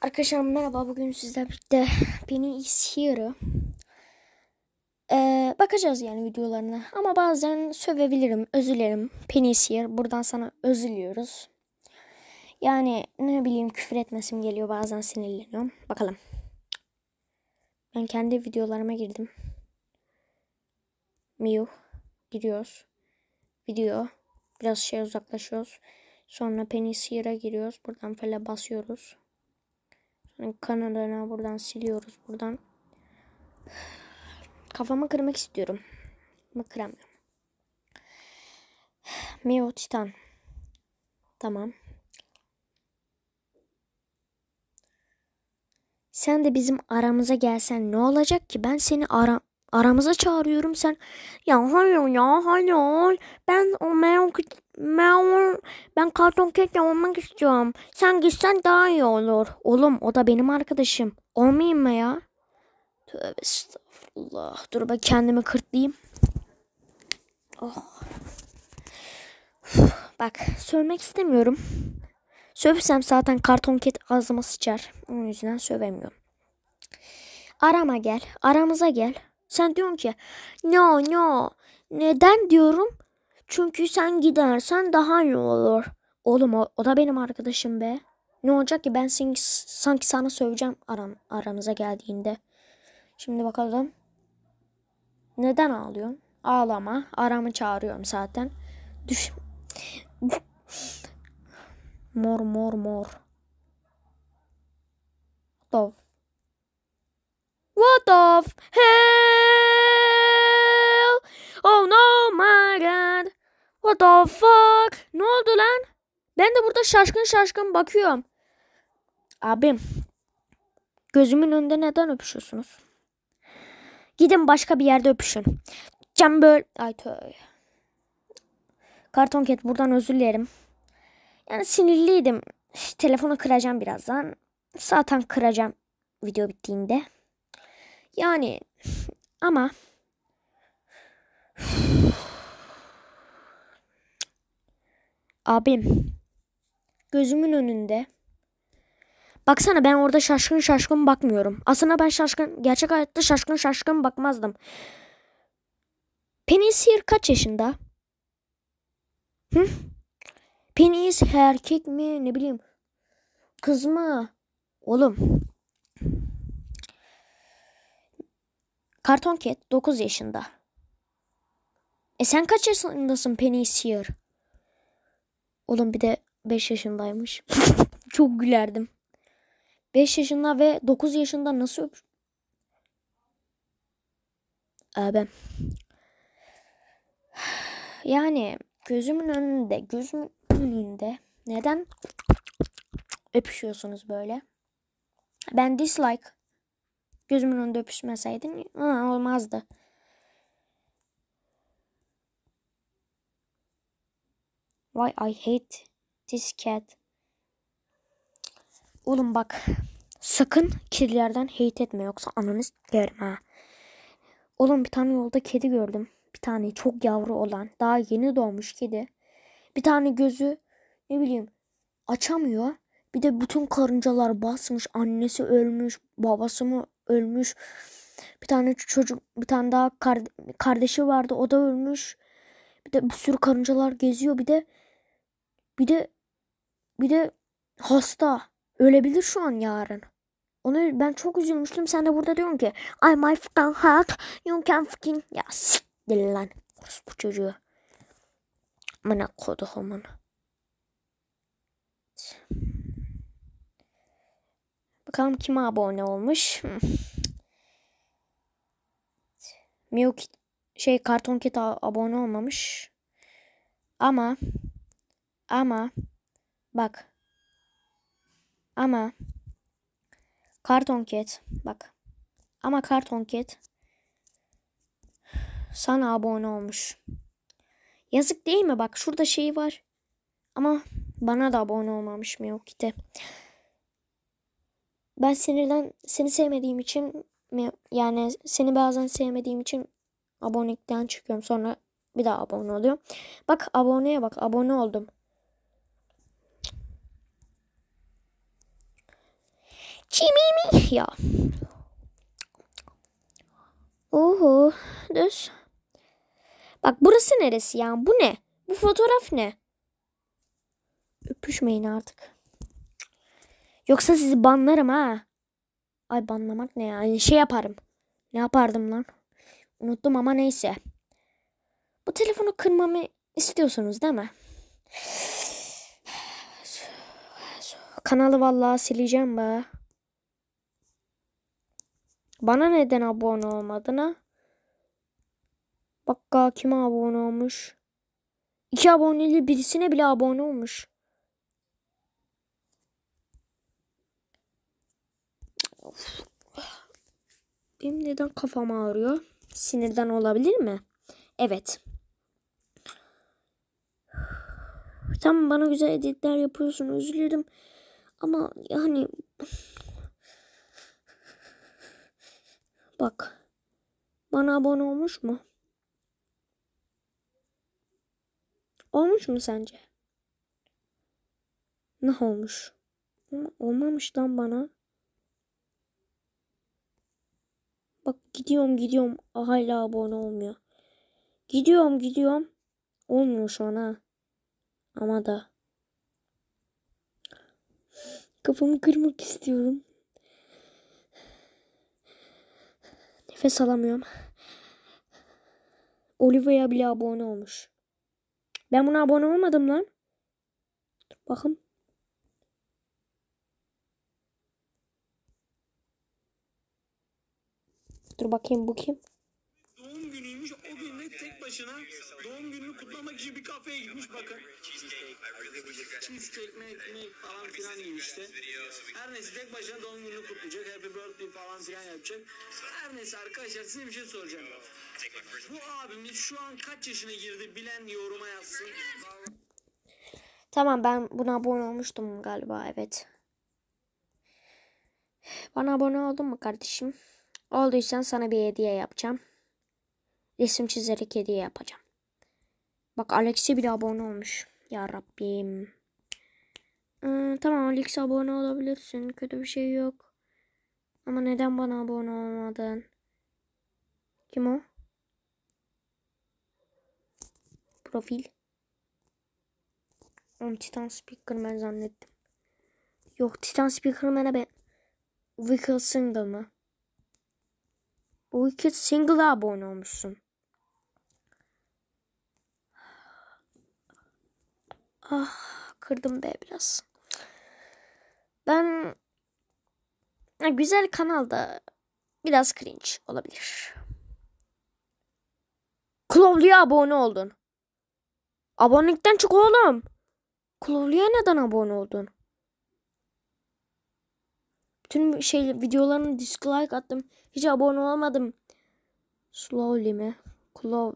Arkadaşlar merhaba bugün sizlerle birlikte Penny is ee, bakacağız yani videolarına. Ama bazen sövebilirim özür dilerim Penny Here buradan sana özür diliyoruz yani ne bileyim küfür etmesim geliyor bazen sinirleniyorum. Bakalım. Ben kendi videolarıma girdim. Miu giriyoruz. Video biraz şey uzaklaşıyoruz sonra Penny is Here'a giriyoruz buradan falan basıyoruz kanalına buradan siliyoruz buradan. Kafamı kırmak istiyorum. Ama kıramıyorum. Mio Titan. Tamam. Sen de bizim aramıza gelsen ne olacak ki? Ben seni ara aramıza çağırıyorum sen. Ya hayır ya hayır. Ben o Meo Meo ben karton kekle olmak istiyorum. Sen gitsen daha iyi olur. Oğlum o da benim arkadaşım. Olmayayım mı ya? Tövbe estağfurullah. Dur ben kendimi kırtlayayım. Oh. Bak sövmek istemiyorum. Sövsem zaten karton ket ağzıma sıçar. Onun yüzden sövemiyorum. Arama gel. Aramıza gel. Sen diyorsun ki no no. Neden diyorum? Çünkü sen gidersen daha iyi olur. Oğlum o, o da benim arkadaşım be. Ne olacak ki ben seni, sanki sana söyleyeceğim aram, aramıza geldiğinde. Şimdi bakalım. Neden ağlıyorsun? Ağlama. Aramı çağırıyorum zaten. Düş. mor mor mor. What the What the hell? What the fuck? Ne oldu lan? Ben de burada şaşkın şaşkın bakıyorum. Abim. Gözümün önünde neden öpüşüyorsunuz? Gidin başka bir yerde öpüşün. Cem böyle... Ay tövbe. Karton Cat buradan özür dilerim. Yani sinirliydim. Telefonu kıracağım birazdan. Zaten kıracağım video bittiğinde. Yani ama abim gözümün önünde Baksana ben orada şaşkın şaşkın bakmıyorum. Aslında ben şaşkın gerçek hayatta şaşkın şaşkın bakmazdım. Penny kaç yaşında? Hı? Penny erkek mi ne bileyim kız mı? Oğlum Karton Cat 9 yaşında. E sen kaç yaşındasın Penny Sear? Oğlum bir de 5 yaşındaymış. Çok gülerdim. 5 yaşında ve 9 yaşında nasıl öp... Abi. Yani gözümün önünde, gözümün önünde neden öpüşüyorsunuz böyle? Ben dislike Gözümün önünde öpüşmeseydin ha, olmazdı. Why I hate this cat. Oğlum bak. Sakın kedilerden hate etme yoksa ananı derim. Oğlum bir tane yolda kedi gördüm. Bir tane çok yavru olan daha yeni doğmuş kedi. Bir tane gözü ne bileyim açamıyor. Bir de bütün karıncalar basmış. Annesi ölmüş. Babası mı ölmüş. Bir tane çocuk, bir tane daha kar, kardeşi vardı. O da ölmüş. Bir de bir sürü karıncalar geziyor. Bir de bir de bir de hasta. Ölebilir şu an yarın. Onu ben çok üzülmüştüm. Sen de burada diyorsun ki I my fucking heart. You can fucking ya siktir lan. Bu çocuğu. Mana koduhumun. Bakalım kime abone olmuş. Miyok şey Karton Cat abone olmamış. Ama ama bak ama Karton Cat bak ama Karton Cat sana abone olmuş. Yazık değil mi? Bak şurada şey var. Ama bana da abone olmamış Miyok Cat'e ben sinirden seni sevmediğim için yani seni bazen sevmediğim için abonelikten çıkıyorum. Sonra bir daha abone oluyorum. Bak aboneye bak abone oldum. Çimimi ya. Oho. Düz. Bak burası neresi ya? Bu ne? Bu fotoğraf ne? Öpüşmeyin artık. Yoksa sizi banlarım ha. Ay banlamak ne ya? Yani şey yaparım. Ne yapardım lan? Unuttum ama neyse. Bu telefonu kırmamı istiyorsunuz değil mi? Kanalı vallahi sileceğim be. Bana neden abone olmadın ha? Bak kime abone olmuş? İki aboneli birisine bile abone olmuş. Of. Benim neden kafam ağrıyor? Sinirden olabilir mi? Evet. Tamam bana güzel editler yapıyorsun dilerim. Ama yani bak bana abone olmuş mu? Olmuş mu sence? Ne olmuş? Olmamış lan bana. Bak gidiyorum gidiyorum. Hala abone olmuyor. Gidiyorum gidiyorum. Olmuyor şu an ha. Ama da. Kafamı kırmak istiyorum. Nefes alamıyorum. Olivia bile abone olmuş. Ben buna abone olmadım lan. Dur bakın. Dur bakayım bu kim? Doğum günüymüş. O gün de tek başına doğum gününü kutlamak için bir kafeye gitmiş bakın. Cheesecake, ekmek falan filan işte. Her neyse tek başına doğum gününü kutlayacak. Happy birthday falan filan yapacak. Her neyse arkadaşlar size bir şey soracağım. Bu abimiz şu an kaç yaşına girdi bilen yoruma yazsın. Tamam ben buna abone olmuştum galiba evet. Bana abone oldun mu kardeşim? Olduysan sana bir hediye yapacağım. Resim çizerek hediye yapacağım. Bak Alex'e bile abone olmuş. Ya Rabbim. Ee, tamam Alex'e abone olabilirsin. Kötü bir şey yok. Ama neden bana abone olmadın? Kim o? Profil. Oğlum Titan Speakerman zannettim. Yok Titan Speakerman'a ben... Wicked Single mı? Bu Wicked Single'a abone olmuşsun. Ah kırdım be biraz. Ben Ha, güzel kanalda biraz cringe olabilir. Klovlu'ya abone oldun. Abonelikten çık oğlum. Klovlu'ya neden abone oldun? Bütün şey videolarını dislike attım. Hiç abone olmadım. Slowly mi? Klov.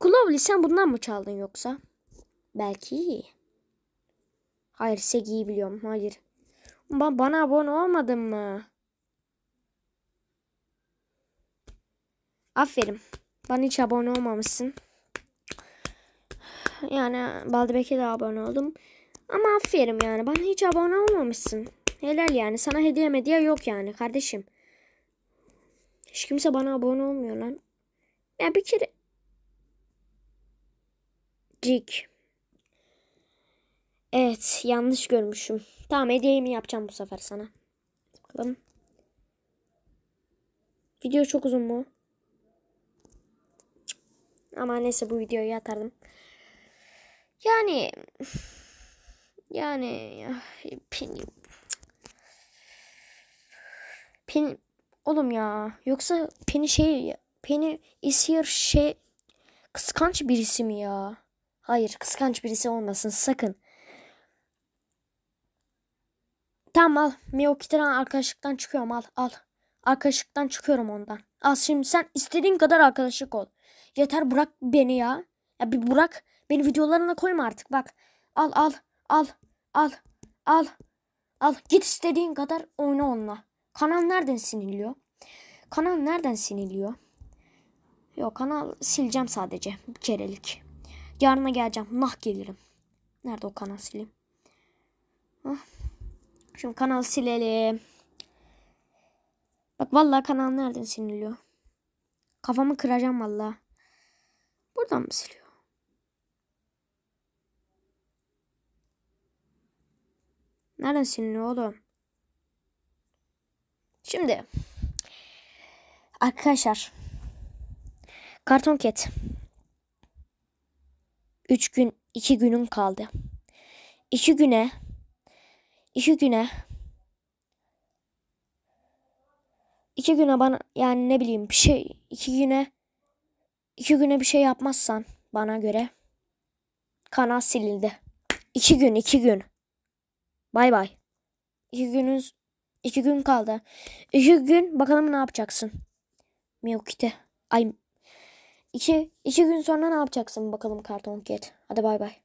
Klovly sen bundan mı çaldın yoksa? Belki. Hayır Segi'yi biliyorum. Hayır. Ba bana abone olmadın mı? Aferin. Bana hiç abone olmamışsın. Yani Baldebek'e de abone oldum. Ama aferin yani. Bana hiç abone olmamışsın. Helal yani. Sana hediye medya yok yani kardeşim. Hiç kimse bana abone olmuyor lan. Ya bir kere... Cik. Evet yanlış görmüşüm. Tamam hediyemi yapacağım bu sefer sana. Bakalım. Video çok uzun mu? Ama neyse bu videoyu atardım. Yani yani pin pin oğlum ya yoksa peni şey peni is here şey kıskanç birisi mi ya? Hayır kıskanç birisi olmasın sakın. Tamam al. Mio Kitty'den arkadaşlıktan çıkıyorum al al. Arkadaşlıktan çıkıyorum ondan. Al şimdi sen istediğin kadar arkadaşlık ol. Yeter bırak beni ya. Ya bir bırak. Beni videolarına koyma artık bak. Al al al al al. Al git istediğin kadar oyna onunla. Kanal nereden siniliyor? Kanal nereden siniliyor? Yok kanal sileceğim sadece bir kerelik. Yarına geleceğim. Nah gelirim. Nerede o kanal sileyim? Hah. Şimdi kanal silelim. Bak vallahi kanal nereden siliniyor? Kafamı kıracağım vallahi. Buradan mı siliyor? Nereden siliniyor oğlum? Şimdi arkadaşlar Karton Cat 3 gün 2 günün kaldı. 2 güne 2 güne 2 güne bana yani ne bileyim bir şey 2 güne 2 güne bir şey yapmazsan bana göre kanal silindi. 2 gün 2 gün. Bay bay. 2 gününüz 2 gün kaldı. 2 gün bakalım ne yapacaksın. Miyokite. Ay. 2 2 gün sonra ne yapacaksın bakalım Karton Cat. Hadi bay bay.